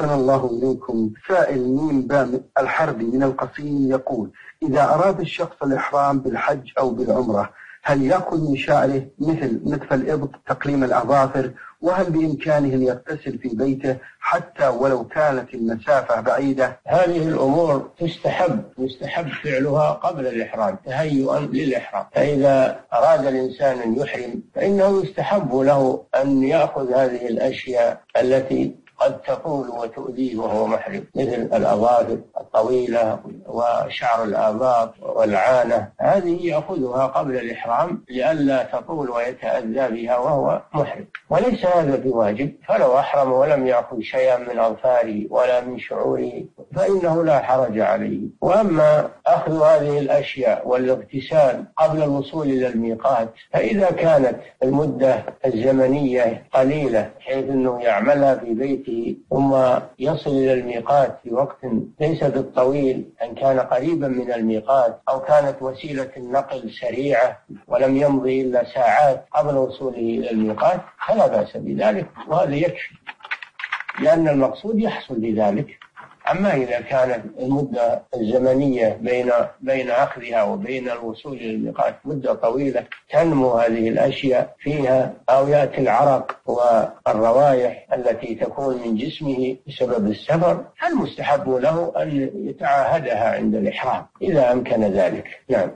أحسن الله إليكم سائل ميم بام الحربي من القصيم يقول إذا أراد الشخص الإحرام بالحج أو بالعمرة هل يأكل من شعره مثل نتف الإبط تقليم الأظافر؟ وهل بإمكانه أن يغتسل في بيته حتى ولو كانت المسافة بعيدة؟ هذه الأمور تستحب يستحب فعلها قبل الإحرام تهيئا للإحرام. فإذا أراد الإنسان أن يحرم فإنه يستحب له أن يأخذ هذه الأشياء التي قد تطول وتؤذيه وهو محرم مثل الأظافر الطويلة وشعر الآباط والعانة. هذه يأخذها قبل الإحرام لئلا تطول ويتأذى بها وهو محرم. وليس هذا بواجب فلو أحرم ولم يأخذ شيئا من أظفاره ولا من شعوره فإنه لا حرج عليه. وأما أخذ هذه الأشياء والاغتسال قبل الوصول إلى الميقات فإذا كانت المدة الزمنية قليلة حيث أنه يعملها في بيته ثم يصل إلى الميقات في وقت ليس بالطويل أن كان قريبا من الميقات أو كانت وسيلة النقل سريعة ولم يمضي إلا ساعات قبل وصوله إلى الميقات فلا بأس بذلك وهذا يكفي لأن المقصود يحصل بذلك. أما إذا كانت المدة الزمنية بين بين أخذها وبين الوصول إلى الميقات مدة طويلة تنمو هذه الأشياء فيها أو يأتي العرق والروائح التي تكون من جسمه بسبب السفر المستحب له أن يتعاهدها عند الإحرام. إذا أمكن ذلك. نعم.